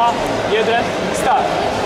2, 1, start.